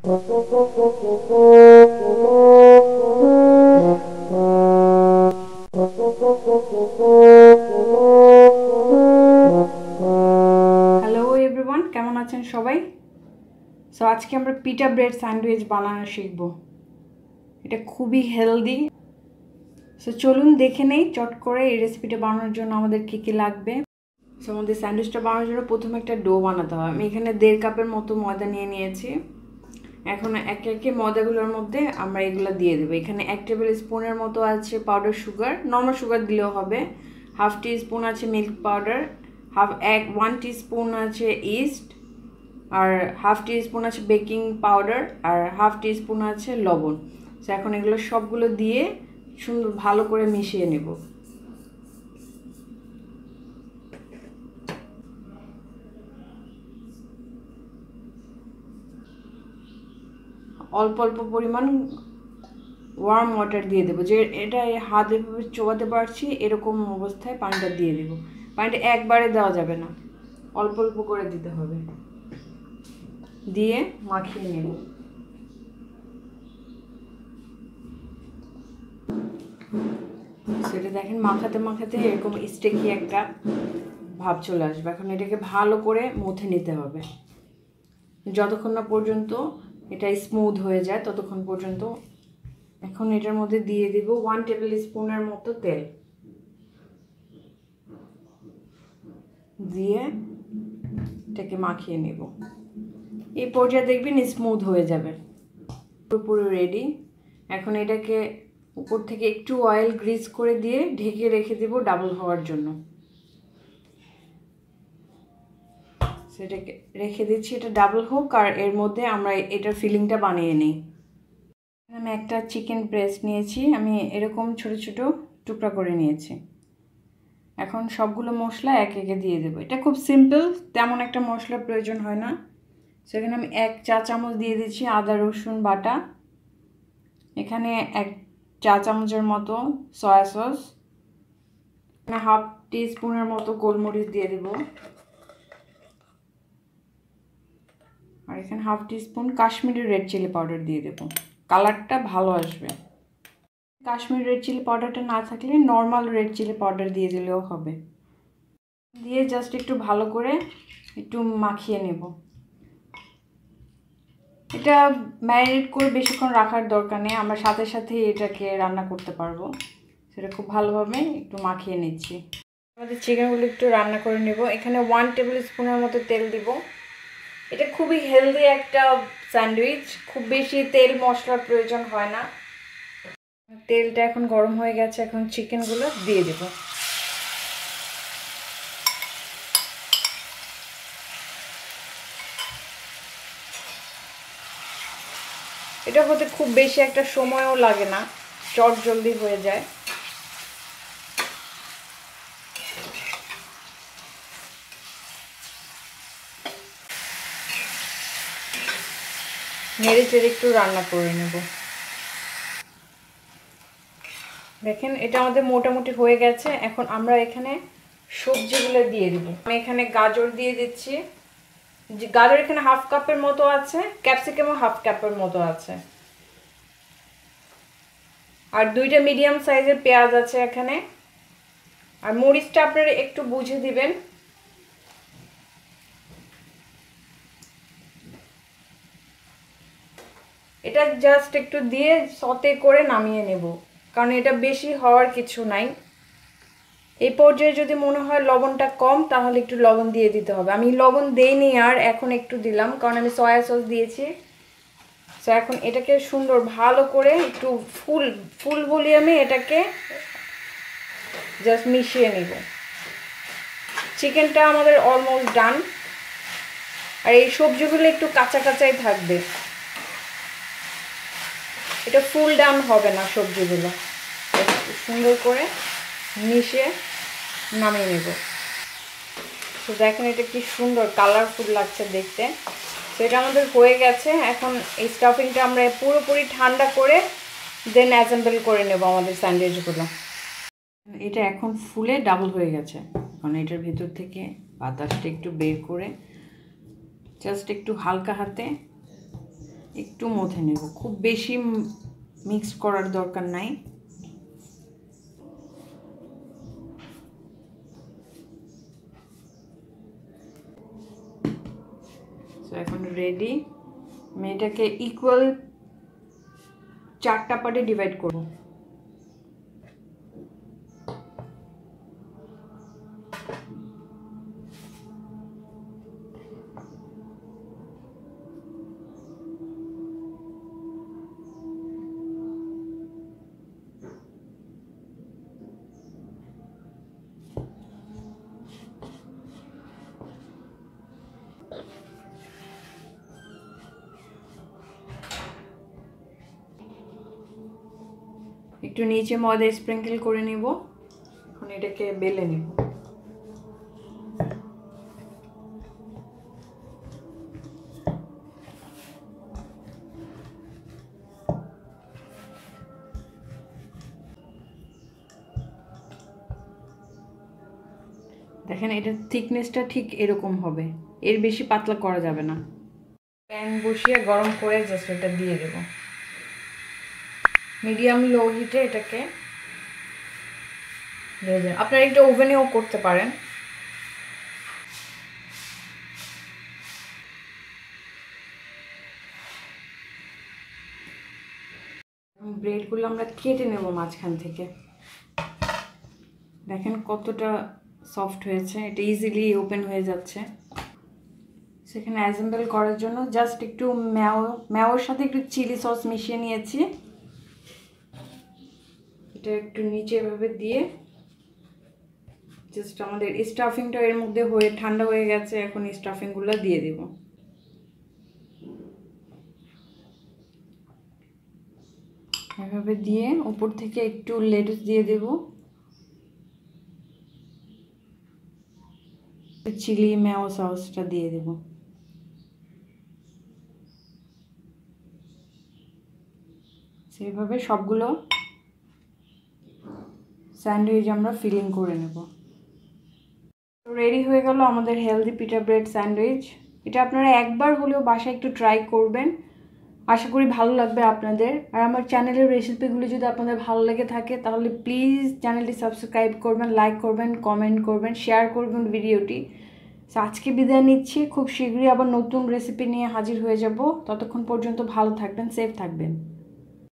Hello everyone কেমন আছেন সবাই? সো আজকে আমরা পিটা ব্রেড স্যান্ডউইচ বানানো শিখব। এটা খুবই হেলদি সো চলুন দেখে নেই, চট করে এই রেসিপিটা বানানোর জন্য আমাদের কী কী লাগবে। সো আমাদের স্যান্ডউইচটা বানানোর জন্য প্রথমে একটা ডো বানাতে হবে। আমি এখানে দেড় কাপের মতো ময়দা নিয়ে নিয়েছি। এখন একে একে ময়দাগুলোর মধ্যে আমরা এগুলো দিয়ে দেবো। এখানে এক টেবিল স্পুনের মতো আছে পাউডার সুগার নর্মাল সুগার দিলেও হবে। হাফ টি স্পুন আছে মিল্ক পাউডার হাফ এক ওয়ান টি স্পুন আছে ইস্ট আর হাফ টি স্পুন আছে বেকিং পাউডার আর হাফ টি স্পুন আছে লবণ। সো এখন এগুলো সবগুলো দিয়ে সুন্দর ভালো করে মিশিয়ে নেব। অল্প অল্প পরিমাণ ওয়ার্ম ওয়াটার দিয়ে দেবো। যে এটা হাতে চোবাতে পারছি, এরকম অবস্থায় পানিটা দিয়ে দেবো। পানিটা একবারে দেওয়া যাবে না। অল্প অল্প করে দিতে হবে। দিয়ে মাখিয়ে নেব। সেটা দেখেন, মাখাতে মাখাতে এরকম স্টেকি একটা ভাব চলে আসবে। এখন এটাকে ভালো করে মুথে নিতে হবে। যতক্ষণ না পর্যন্ত এটা স্মুথ হয়ে যায় ততক্ষণ পর্যন্ত। এখন এটার মধ্যে দিয়ে দিব ওয়ান টেবিল স্পুনের মতো তেল। দিয়ে এটাকে মাখিয়ে নেব। এই পর্যায়ে দেখবেন স্মুথ হয়ে যাবে। পুরোপুরি রেডি এখন এটাকে উপর থেকে একটু অয়েল গ্রিস করে দিয়ে ঢেকে রেখে দেব ডাবল হওয়ার জন্য। সেটাকে রেখে দিচ্ছি, এটা ডাবল হোক আর এর মধ্যে আমরা এটার ফিলিংটা বানিয়ে নিই। আমি একটা চিকেন ব্রেস্ট নিয়েছি, আমি এরকম ছোট ছোট টুকরা করে নিয়েছি। এখন সবগুলো মশলা এক একে দিয়ে দেবো। এটা খুব সিম্পল তেমন একটা মশলার প্রয়োজন হয় না। সেখানে আমি এক চা চামচ দিয়ে দিচ্ছি আদা, রসুন, বাটা। এখানে এক চা চামচের মতো সয়া সস হাফ টি স্পুনের মতো গোলমরিচ দিয়ে দেব আর এখানে half teaspoon Kashmiri red chilli powder দিয়ে দেবো। কালারটা ভালো আসবে। কাশ্মীরি রেড চিলি পাউডারটা না থাকলে নর্মাল রেড চিলি পাউডার দিয়ে দিলেও হবে। দিয়ে জাস্ট একটু ভালো করে একটু মাখিয়ে নেব। এটা ম্যারিনেট করে বেশিক্ষণ রাখার দরকার নেই। আমরা সাথে সাথে এটাকে রান্না করতে পারব। সেটা খুব ভালোভাবে একটু মাখিয়ে নিচ্ছি। আমাদের চিকেনগুলো একটু রান্না করে নেব। এখানে ওয়ান টেবিল স্পুনের মতো তেল দিব। এটা খুবই হেলদি একটা স্যান্ডউইচ। খুব বেশি তেল মশলার প্রয়োজন হয় না। তেলটা এখন গরম হয়ে গেছে, এখন চিকেনগুলো দিয়ে দেব। এটা হতে খুব বেশি একটা সময়ও লাগে না চট জলদি হয়ে যায়। নেড়ে চেড়ে একটু রান্না করে নেব। দেখেন, এটা আমাদের মোটামুটি হয়ে গেছে। এখন আমরা এখানে সবজিগুলো দিয়ে দেব। আমি এখানে গাজর দিয়ে দিচ্ছি। গাজর এখানে হাফ কাপের মতো আছে, ক্যাপসিকামও হাফ কাপের মতো আছে। আর দুইটা মিডিয়াম সাইজের পেঁয়াজ আছে এখানে। আর মরিচটা আপনারা একটু বুঝে দিবেন। এটা জাস্ট একটু দিয়ে সতে করে নামিয়ে নেব। কারণ এটা বেশি হওয়ার কিছু নাই। এই পর্যায়ে যদি মনে হয় লবণটা কম, তাহলে একটু লবণ দিয়ে দিতে হবে। আমি লবণ দেইনি আর এখন একটু দিলাম, কারণ আমি সয়া সস দিয়েছি। সো এখন এটাকে সুন্দর ভালো করে একটু ফুল ফুল ভলিউমে এটাকে জাস্ট মিশিয়ে নেব। চিকেনটা আমাদের অলমোস্ট ডান আর এই সবজিগুলো একটু কাঁচা কাঁচাই থাকবে। এটা ফুল ডাউন হবে না সবজিগুলো। সুন্দর করে মিশে নামিয়ে নেব। তো দেখেন এটা কি সুন্দর কালারফুল লাগছে দেখতে। তো এটা আমাদের হয়ে গেছে। এখন এই স্টাফিংটা আমরা পুরোপুরি ঠান্ডা করে দেন অ্যাসেম্বল করে নেব আমাদের স্যান্ডউইচগুলো এটা এখন ফুলে ডাবল হয়ে গেছে। এখন এটার ভেতর থেকে বাতাসটা একটু বের করে জাস্ট একটু হালকা হাতে একটু মথে নেব। খুব বেশি মিক্স করার দরকার নাই। এখন রেডি মেয়েটাকে ইকুয়াল চারটা পার্টে ডিভাইড করব। একটু নিচে ময়দা স্প্রিঙ্কেল করে নিব। এখন এটাকে বেলে নিব। দেখেন, এটার থিকনেসটা ঠিক এরকম হবে। এর বেশি পাতলা করা যাবে না। প্যান বসিয়ে গরম করে জাস্ট এটা দিয়ে দেব। মিডিয়াম লো হিটে এটাকে ভেজে আপনারা এটা ওভেনেও করতে পারেন। ব্রেডগুলো আমরা কেটে নেব মাঝখান থেকে। দেখেন কতটা সফট হয়েছে। এটা ইজিলি ওপেন হয়ে যাচ্ছে। সেখানে অ্যাসেম্বল করার জন্য জাস্ট একটু ম্যাও, ম্যাওর সাথে একটু চিলি সস মিশিয়ে নিয়েছি। এটা একটু নিচে এভাবে দিয়ে জাস্ট আমাদের স্টাফিংটা এর মধ্যে হয়ে, ঠান্ডা হয়ে গেছে, এখন স্টাফিংগুলো দিয়ে দিব। এভাবে দিয়ে উপর থেকে একটু লেটুস দিয়ে দেব। চিলি ম্যাও সসটা দিয়ে দেব। সেইভাবে সবগুলো স্যান্ডউইচ আমরা ফিলিং করে নেব। রেডি হয়ে গেল আমাদের হেলদি পিটা ব্রেড স্যান্ডউইচ। এটা আপনারা একবার হলেও বাসায় একটু ট্রাই করবেন। আশা করি ভালো লাগবে আপনাদের। আর আমার চ্যানেলের রেসিপিগুলো যদি আপনাদের ভালো লেগে থাকে, তাহলে প্লিজ চ্যানেলটি সাবস্ক্রাইব করবেন, লাইক করবেন, কমেন্ট করবেন, শেয়ার করবেন ভিডিওটি। আজকে বিদায় নিচ্ছি। খুব শীঘ্রই আবার নতুন রেসিপি নিয়ে হাজির হয়ে যাব। ততক্ষণ পর্যন্ত ভালো থাকবেন, সেফ থাকবেন।